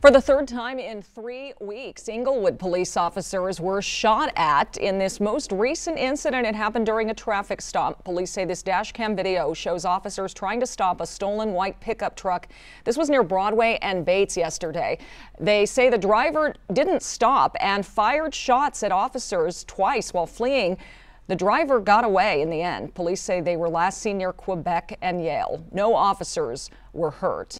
For the third time in three weeks, Englewood police officers were shot at in this most recent incident. It happened during a traffic stop. Police say this dash cam video shows officers trying to stop a stolen white pickup truck. This was near Broadway and Bates yesterday. They say the driver didn't stop and fired shots at officers twice while fleeing. The driver got away in the end. Police say they were last seen near Quebec and Yale. No officers were hurt.